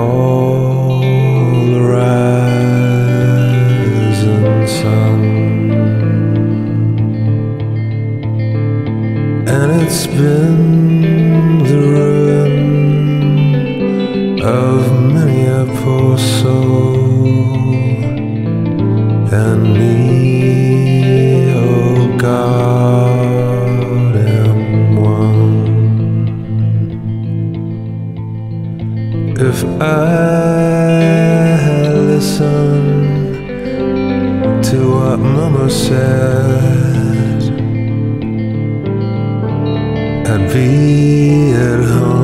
여 If I listened to what Mama said, I'd be at home.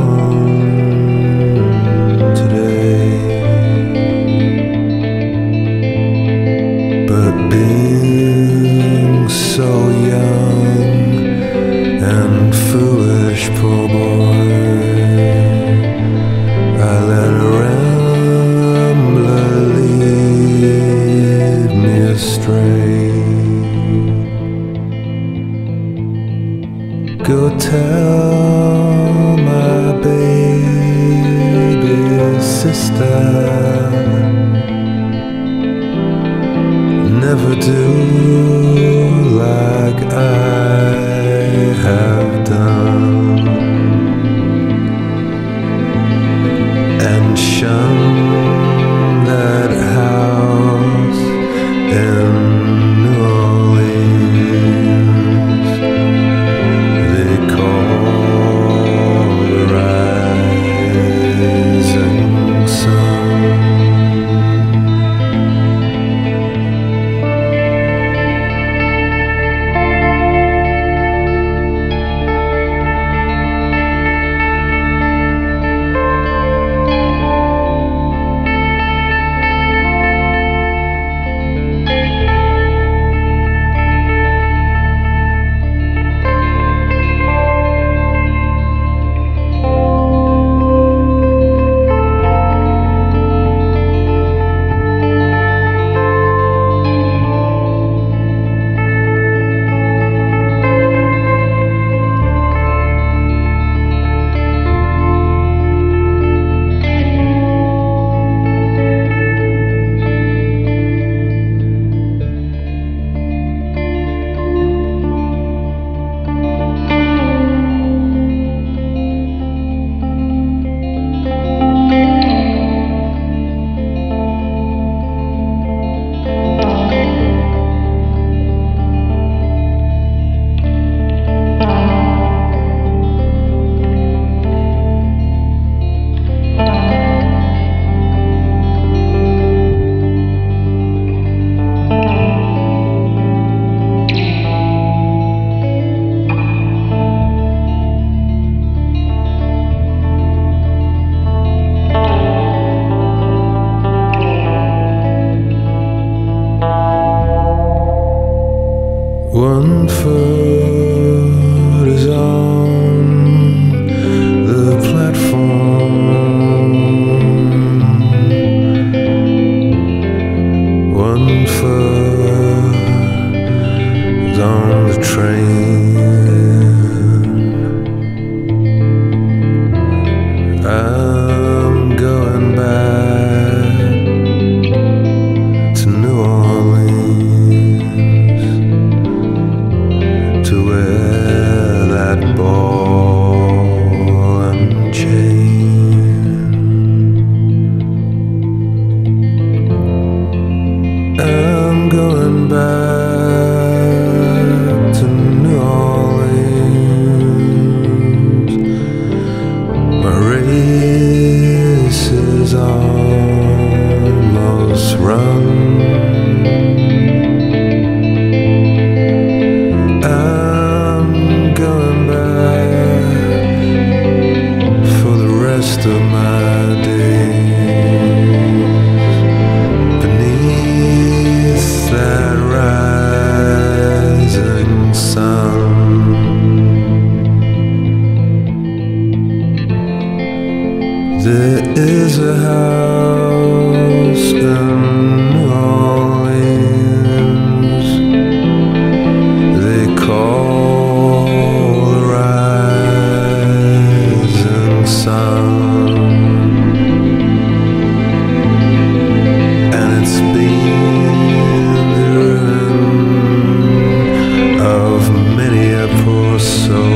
Never do. so